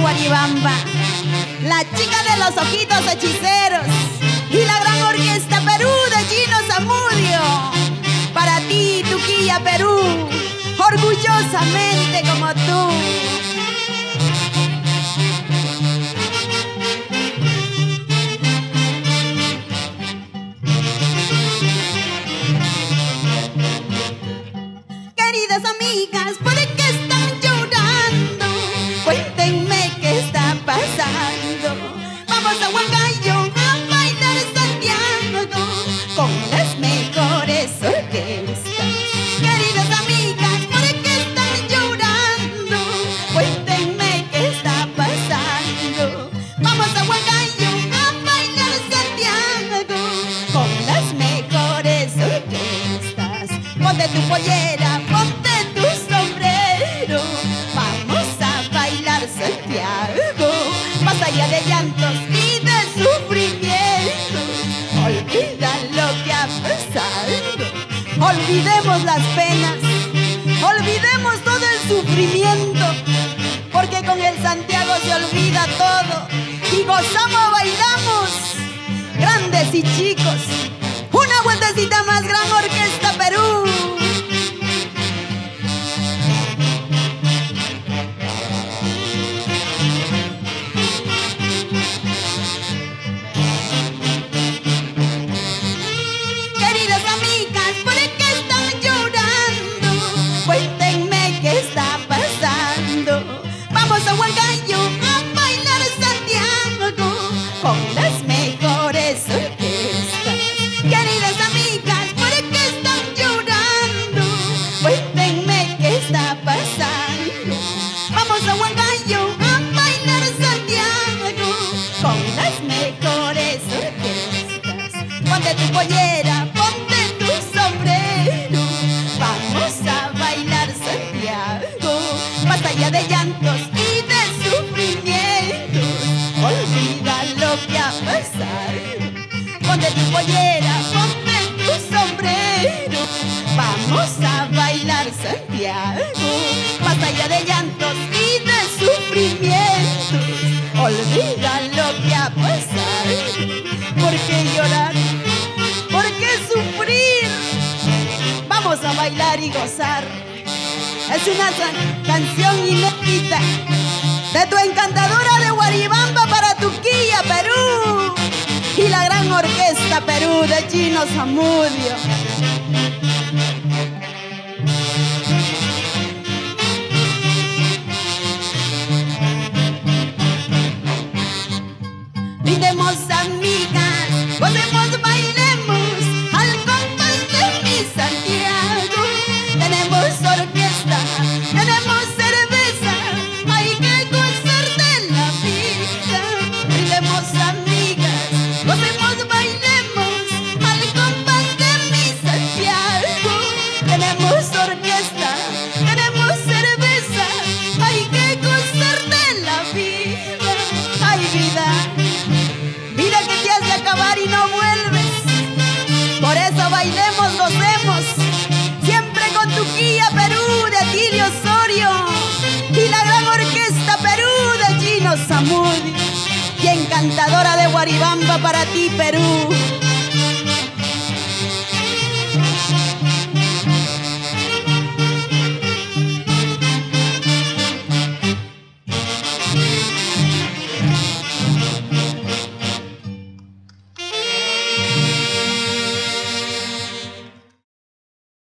Guaribamba, la chica de los ojitos hechiceros y la gran orquesta Perú de Gino Zamudio. Para ti, Tuquilla, Perú, orgullosamente como tú. Queridas amigas, ¿por qué pollera, ponte tu sombrero. Vamos a bailar Santiago. Más allá de llantos y de sufrimiento. Olvida lo que ha pasado. Olvidemos las penas. Olvidemos todo el sufrimiento. Porque con el Santiago se olvida todo. Y gozamos, bailamos. Grandes y chicos. Olvida lo que ha pasado. Ponte tu pollera, ponte tu sombrero. Vamos a bailar Santiago, más allá de llantos y de sufrimientos. Olvida lo que ha pasado. ¿Por qué llorar? ¿Por qué sufrir? Vamos a bailar y gozar. Es una canción inédita de tu encantadora de Guaribamba Tuquilla, Perú. Y la gran orquesta Perú de Chino Zamudio. Brindemos amigas, gocemos, bailemos eso bailemos, gocemos. Siempre con tu guía Perú de Atilio Osorio. Y la gran orquesta Perú de Gino Zamudio. Y encantadora de Guaribamba para ti, Perú.